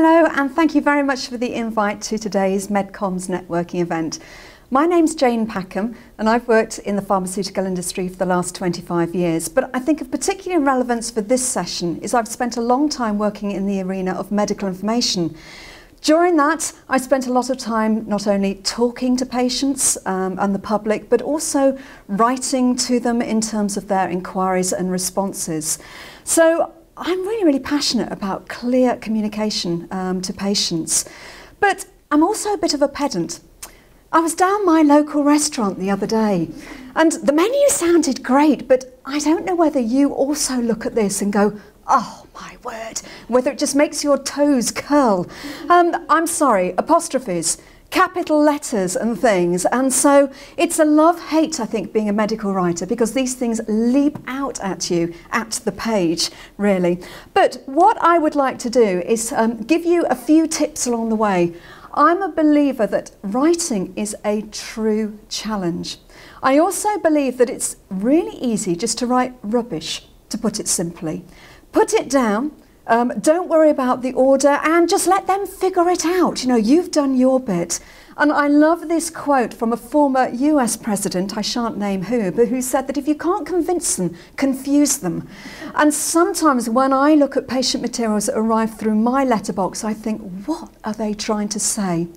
Hello, and thank you very much for the invite to today's MedComms networking event. My name's Jayne Packham, and I've worked in the pharmaceutical industry for the last 25 years. But I think of particular relevance for this session is I've spent a long time working in the arena of medical information. During that, I spent a lot of time not only talking to patients um, and the public, but also writing to them in terms of their inquiries and responses. So I'm really, really passionate about clear communication um, to patients, but I'm also a bit of a pedant. I was down my local restaurant the other day and the menu sounded great, but I don't know whether you also look at this and go, oh my word, whether it just makes your toes curl. Um, I'm sorry, apostrophes capital letters and things. And so it's a love hate, I think, being a medical writer because these things leap out at you at the page, really. But what I would like to do is um, give you a few tips along the way. I'm a believer that writing is a true challenge. I also believe that it's really easy just to write rubbish, to put it simply. Put it down, um, don't worry about the order and just let them figure it out. You know, you've done your bit. And I love this quote from a former US president, I shan't name who, but who said that if you can't convince them, confuse them. And sometimes when I look at patient materials that arrive through my letterbox, I think, what are they trying to say?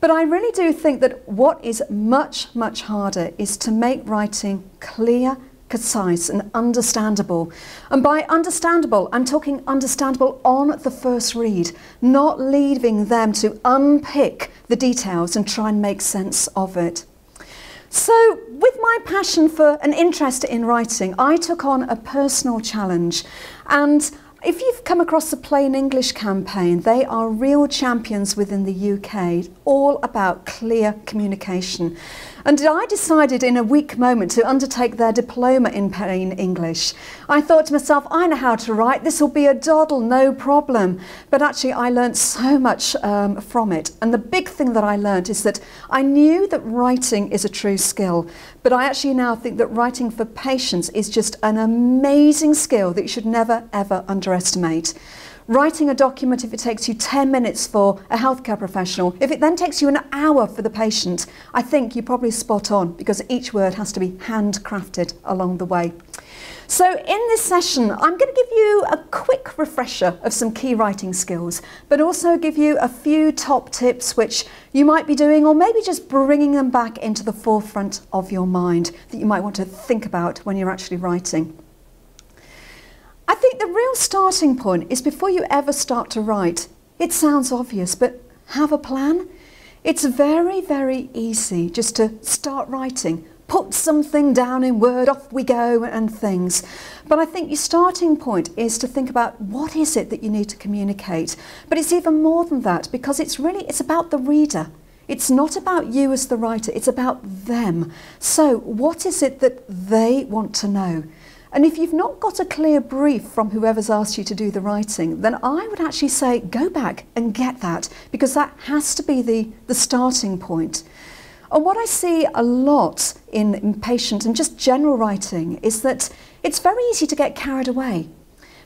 But I really do think that what is much, much harder is to make writing clear concise and understandable. And by understandable, I'm talking understandable on the first read, not leaving them to unpick the details and try and make sense of it. So, with my passion for an interest in writing, I took on a personal challenge and if you've come across the Plain English campaign, they are real champions within the UK, all about clear communication. And I decided in a weak moment to undertake their diploma in plain English. I thought to myself, I know how to write, this will be a doddle, no problem. But actually, I learnt so much um, from it. And the big thing that I learnt is that I knew that writing is a true skill, but I actually now think that writing for patients is just an amazing skill that you should never, ever underestimate. Writing a document, if it takes you 10 minutes for a healthcare professional, if it then takes you an hour for the patient, I think you're probably spot on because each word has to be handcrafted along the way. So in this session, I'm going to give you a quick refresher of some key writing skills, but also give you a few top tips which you might be doing or maybe just bringing them back into the forefront of your mind that you might want to think about when you're actually writing. I think the real starting point is before you ever start to write. It sounds obvious, but have a plan. It's very, very easy just to start writing, put something down in Word, off we go, and things. But I think your starting point is to think about what is it that you need to communicate. But it's even more than that because it's really it's about the reader. It's not about you as the writer, it's about them. So, what is it that they want to know? And if you've not got a clear brief from whoever's asked you to do the writing, then I would actually say go back and get that because that has to be the, the starting point. And what I see a lot in, in patient and just general writing is that it's very easy to get carried away.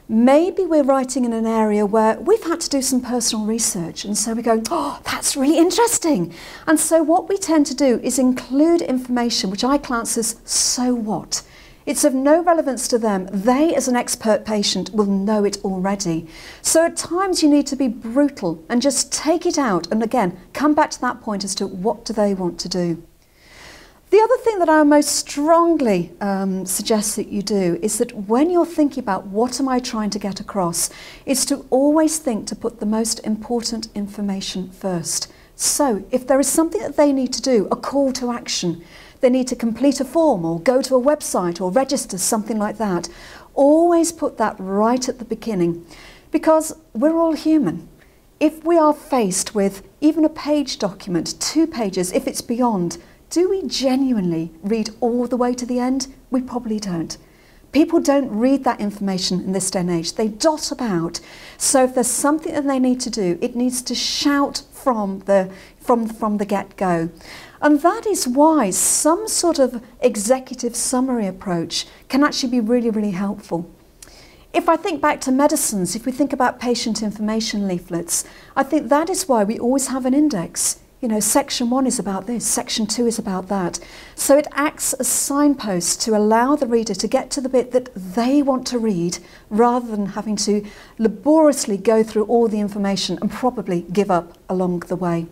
Maybe we're writing in an area where we've had to do some personal research and so we go, oh, that's really interesting. And so what we tend to do is include information which I class as so what. It's of no relevance to them. They, as an expert patient, will know it already. So at times you need to be brutal and just take it out and again, come back to that point as to what do they want to do. The other thing that I most strongly um, suggest that you do is that when you're thinking about what am I trying to get across, is to always think to put the most important information first. So if there is something that they need to do, a call to action, they need to complete a form or go to a website or register, something like that. Always put that right at the beginning because we're all human. If we are faced with even a page document, two pages, if it's beyond, do we genuinely read all the way to the end? We probably don't. People don't read that information in this day and age. They dot about. So if there's something that they need to do, it needs to shout from the, from, from the get-go. And that is why some sort of executive summary approach can actually be really, really helpful. if I think back to medicines, if we think about patient information leaflets, I think that is why we always have an index. You know, section one is about this, section two is about that. So it acts as signposts to allow the reader to get to the bit that they want to read rather than having to laboriously go through all the information and probably give up along the way.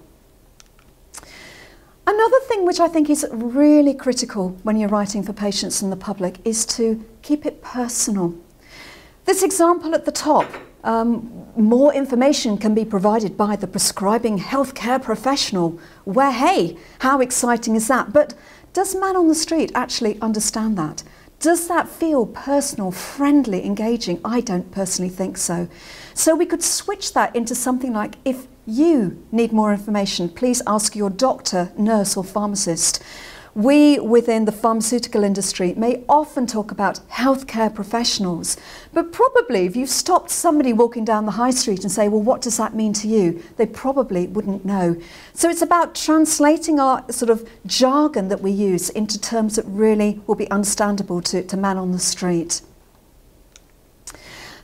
Another thing which I think is really critical when you're writing for patients and the public is to keep it personal. This example at the top, um, more information can be provided by the prescribing healthcare professional, where, hey, how exciting is that? But does man on the street actually understand that? Does that feel personal, friendly, engaging? I don't personally think so. So we could switch that into something like if you need more information, please ask your doctor, nurse, or pharmacist. We within the pharmaceutical industry may often talk about healthcare professionals, but probably if you stopped somebody walking down the high street and say, well, what does that mean to you? They probably wouldn't know. So it's about translating our sort of jargon that we use into terms that really will be understandable to, to man on the street.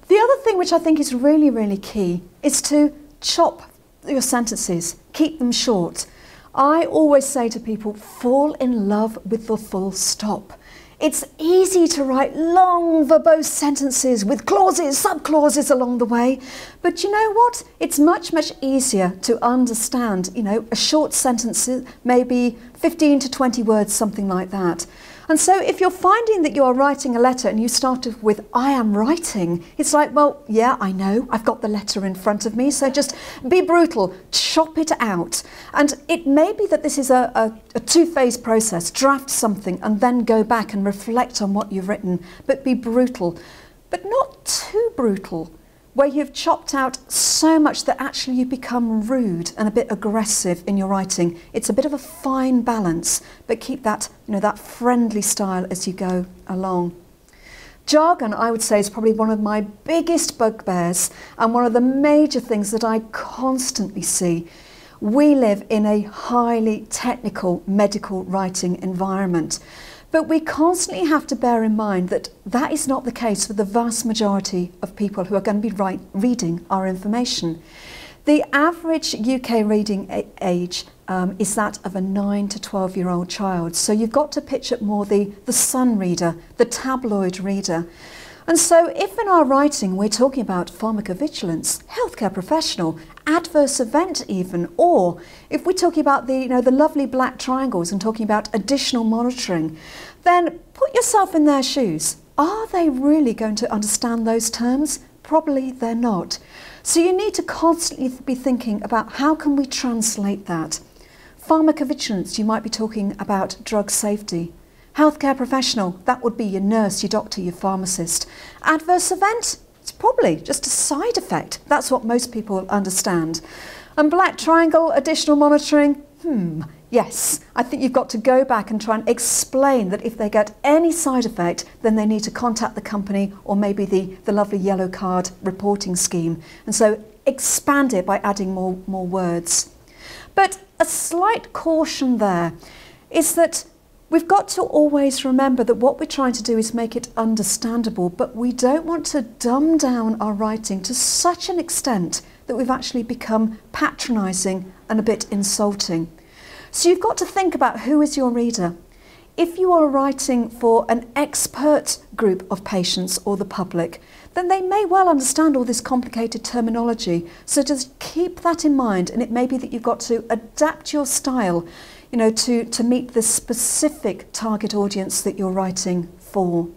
The other thing which I think is really, really key is to chop your sentences, keep them short. I always say to people, fall in love with the full stop. It's easy to write long verbose sentences with clauses, subclauses along the way, but you know what? It's much, much easier to understand, you know, a short sentence, maybe 15 to 20 words, something like that. And so if you're finding that you are writing a letter and you start with, I am writing, it's like, well, yeah, I know, I've got the letter in front of me, so just be brutal, chop it out. And it may be that this is a, a, a two-phase process, draft something and then go back and reflect on what you've written, but be brutal, but not too brutal where you've chopped out so much that actually you become rude and a bit aggressive in your writing. It's a bit of a fine balance, but keep that, you know, that friendly style as you go along. Jargon, I would say, is probably one of my biggest bugbears and one of the major things that I constantly see. We live in a highly technical medical writing environment. But we constantly have to bear in mind that that is not the case for the vast majority of people who are going to be reading our information. The average UK reading age um, is that of a 9 to 12 year old child. So you've got to picture more the, the sun reader, the tabloid reader. And so if in our writing we're talking about pharmacovigilance, healthcare professional, adverse event even, or if we're talking about the, you know, the lovely black triangles and talking about additional monitoring, then put yourself in their shoes. Are they really going to understand those terms? Probably they're not. So you need to constantly be thinking about how can we translate that. Pharmacovigilance, you might be talking about drug safety. Healthcare professional, that would be your nurse, your doctor, your pharmacist. Adverse event, it's probably just a side effect. That's what most people understand. And black triangle, additional monitoring, hmm, yes, I think you've got to go back and try and explain that if they get any side effect, then they need to contact the company or maybe the, the lovely yellow card reporting scheme. And so expand it by adding more, more words. But a slight caution there is that We've got to always remember that what we're trying to do is make it understandable, but we don't want to dumb down our writing to such an extent that we've actually become patronising and a bit insulting. So you've got to think about who is your reader. If you are writing for an expert group of patients or the public, then they may well understand all this complicated terminology. So just keep that in mind, and it may be that you've got to adapt your style you know, to, to meet the specific target audience that you're writing for.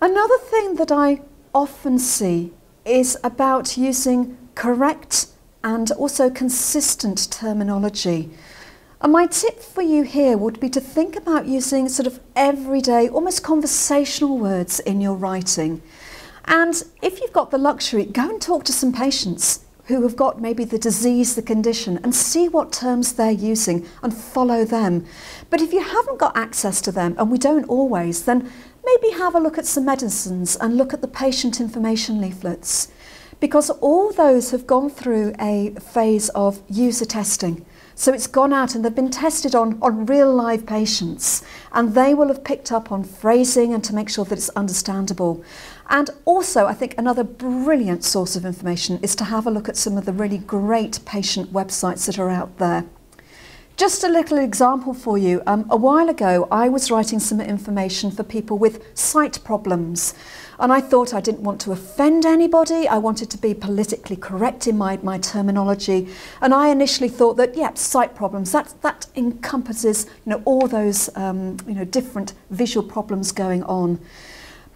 Another thing that I often see is about using correct and also consistent terminology. And my tip for you here would be to think about using sort of everyday, almost conversational words in your writing. And if you've got the luxury, go and talk to some patients who have got maybe the disease, the condition, and see what terms they're using and follow them. But if you haven't got access to them, and we don't always, then maybe have a look at some medicines and look at the patient information leaflets. Because all those have gone through a phase of user testing. So it's gone out and they've been tested on, on real live patients. and they will have picked up on phrasing and to make sure that it's understandable. And also, I think another brilliant source of information is to have a look at some of the really great patient websites that are out there. Just a little example for you. Um, a while ago, I was writing some information for people with sight problems. And I thought I didn't want to offend anybody. I wanted to be politically correct in my, my terminology. And I initially thought that, yeah, sight problems, that, that encompasses you know, all those um, you know, different visual problems going on.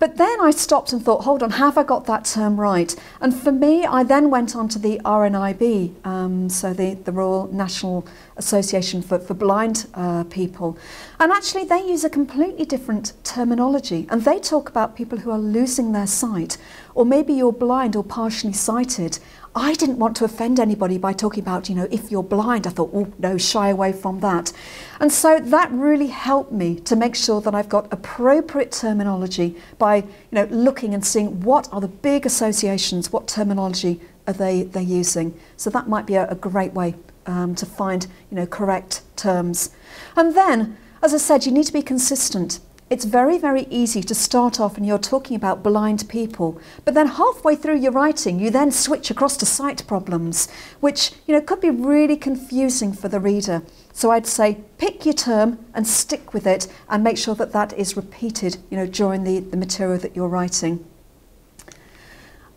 But then I stopped and thought, hold on, have I got that term right? And for me, I then went on to the RNIB, um, so the, the Royal National Association for, for Blind uh, People. And actually, they use a completely different terminology. And they talk about people who are losing their sight, or maybe you're blind or partially sighted. I didn't want to offend anybody by talking about, you know, if you're blind. I thought, oh, no, shy away from that. And so that really helped me to make sure that I've got appropriate terminology by, you know, looking and seeing what are the big associations, what terminology are they they're using. So that might be a, a great way um, to find, you know, correct terms. And then, as I said, you need to be consistent. It's very, very easy to start off and you're talking about blind people, but then halfway through your writing, you then switch across to sight problems, which you know could be really confusing for the reader. So I'd say pick your term and stick with it and make sure that that is repeated you know, during the, the material that you're writing.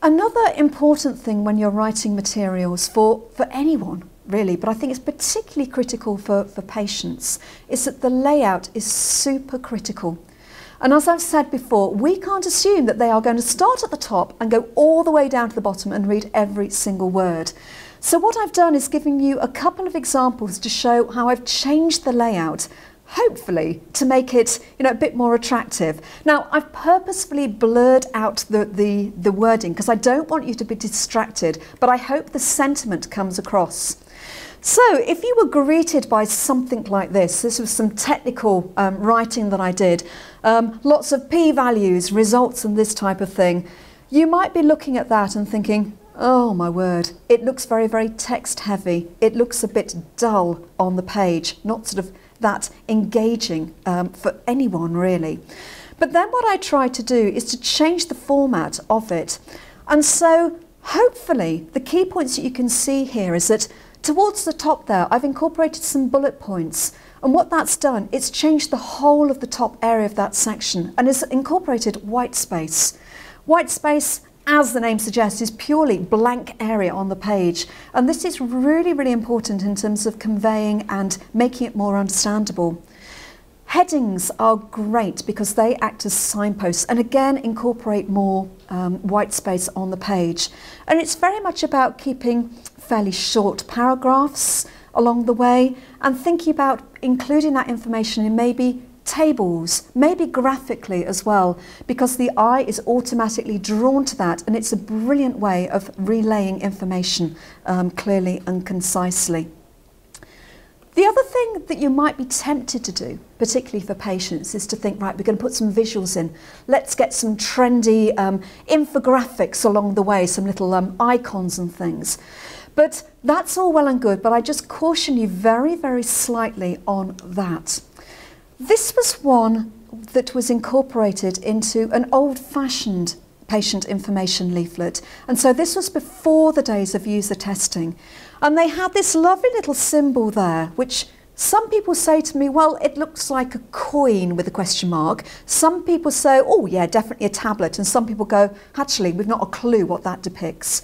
Another important thing when you're writing materials for, for anyone really, but I think it's particularly critical for, for patients, is that the layout is super critical. And as I've said before, we can't assume that they are going to start at the top and go all the way down to the bottom and read every single word. So what I've done is giving you a couple of examples to show how I've changed the layout hopefully to make it you know a bit more attractive. Now I've purposefully blurred out the, the, the wording because I don't want you to be distracted but I hope the sentiment comes across. So if you were greeted by something like this, this was some technical um, writing that I did, um, lots of p-values, results and this type of thing, you might be looking at that and thinking, oh my word, it looks very, very text heavy. It looks a bit dull on the page, not sort of that engaging um, for anyone really. But then what I try to do is to change the format of it. And so hopefully the key points that you can see here is that Towards the top there, I've incorporated some bullet points. And what that's done, it's changed the whole of the top area of that section and it's incorporated white space. White space, as the name suggests, is purely blank area on the page. And this is really, really important in terms of conveying and making it more understandable. Headings are great because they act as signposts and again incorporate more um, white space on the page. And it's very much about keeping fairly short paragraphs along the way and thinking about including that information in maybe tables, maybe graphically as well, because the eye is automatically drawn to that and it's a brilliant way of relaying information um, clearly and concisely. The other thing that you might be tempted to do, particularly for patients, is to think, right, we're going to put some visuals in. Let's get some trendy um, infographics along the way, some little um, icons and things. But that's all well and good, but I just caution you very, very slightly on that. This was one that was incorporated into an old-fashioned patient information leaflet. And so this was before the days of user testing. And they had this lovely little symbol there, which some people say to me, well, it looks like a coin with a question mark. Some people say, oh, yeah, definitely a tablet. And some people go, actually, we've not a clue what that depicts.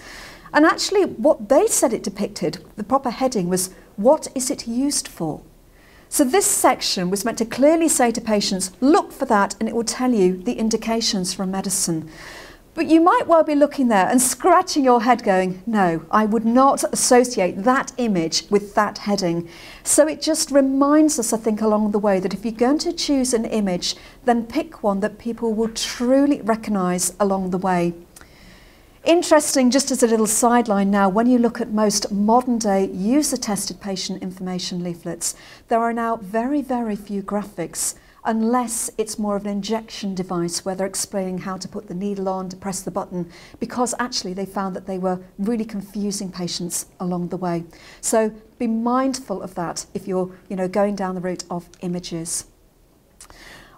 And actually, what they said it depicted, the proper heading was, What is it used for? So this section was meant to clearly say to patients, look for that and it will tell you the indications from medicine. But you might well be looking there and scratching your head going, no, I would not associate that image with that heading. So it just reminds us, I think, along the way that if you're going to choose an image, then pick one that people will truly recognise along the way. Interesting, just as a little sideline now, when you look at most modern day user tested patient information leaflets, there are now very, very few graphics unless it's more of an injection device where they're explaining how to put the needle on, to press the button, because actually they found that they were really confusing patients along the way. So be mindful of that if you're you know, going down the route of images.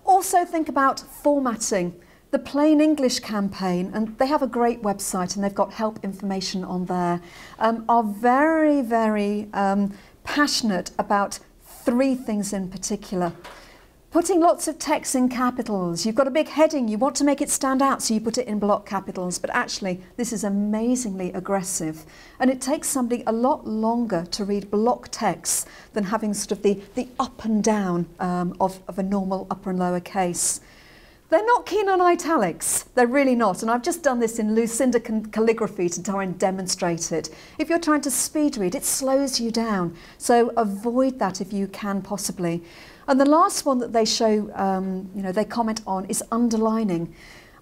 Also think about formatting. The Plain English campaign, and they have a great website and they've got help information on there, um, are very, very um, passionate about three things in particular. Putting lots of text in capitals. You've got a big heading, you want to make it stand out, so you put it in block capitals. But actually, this is amazingly aggressive. And it takes somebody a lot longer to read block text than having sort of the, the up and down um, of, of a normal upper and lower case. They're not keen on italics. They're really not. And I've just done this in Lucida Calligraphy to try and demonstrate it. If you're trying to speed read, it slows you down. So avoid that if you can possibly. And the last one that they show, um, you know, they comment on is underlining.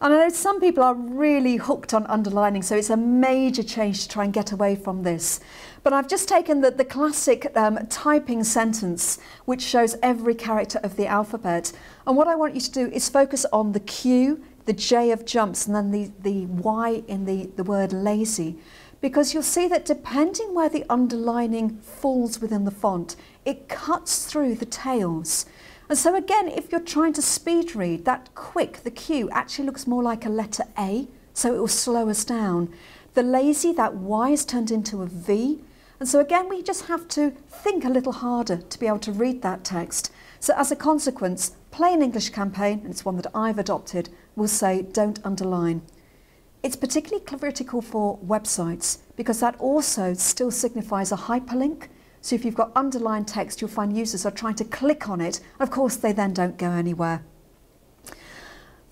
And I know some people are really hooked on underlining, so it's a major change to try and get away from this. But I've just taken the, the classic um, typing sentence, which shows every character of the alphabet. And what I want you to do is focus on the Q, the J of jumps, and then the, the Y in the, the word lazy because you'll see that depending where the underlining falls within the font, it cuts through the tails. And so again, if you're trying to speed read, that quick, the Q, actually looks more like a letter A, so it will slow us down. The lazy, that Y is turned into a V. And so again, we just have to think a little harder to be able to read that text. So as a consequence, plain English campaign, and it's one that I've adopted, will say don't underline. It's particularly critical for websites because that also still signifies a hyperlink. So if you've got underlined text, you'll find users are trying to click on it. Of course, they then don't go anywhere.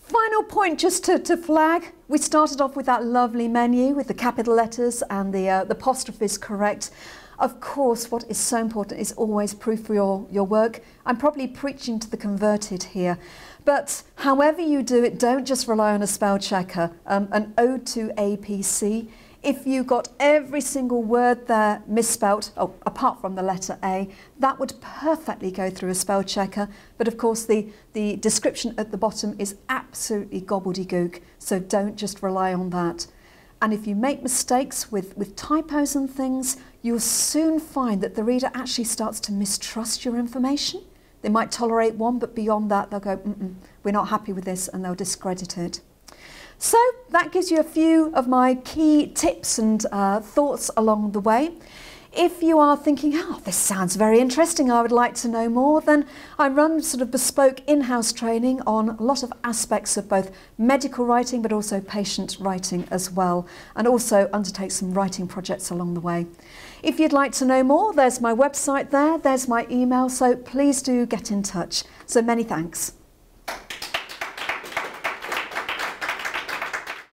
Final point just to, to flag, we started off with that lovely menu with the capital letters and the, uh, the apostrophes correct. Of course, what is so important is always proof for your, your work. I'm probably preaching to the converted here. But however you do it, don't just rely on a spell checker. Um, an ode to APC. If you got every single word there misspelt, oh, apart from the letter A, that would perfectly go through a spell checker. But of course, the, the description at the bottom is absolutely gobbledygook, so don't just rely on that. And if you make mistakes with, with typos and things, you'll soon find that the reader actually starts to mistrust your information. They might tolerate one, but beyond that, they'll go, mm -mm, we're not happy with this, and they'll discredit it. So that gives you a few of my key tips and uh, thoughts along the way. If you are thinking, oh, this sounds very interesting, I would like to know more, then I run sort of bespoke in-house training on a lot of aspects of both medical writing but also patient writing as well, and also undertake some writing projects along the way. If you'd like to know more, there's my website there, there's my email, so please do get in touch. So many thanks.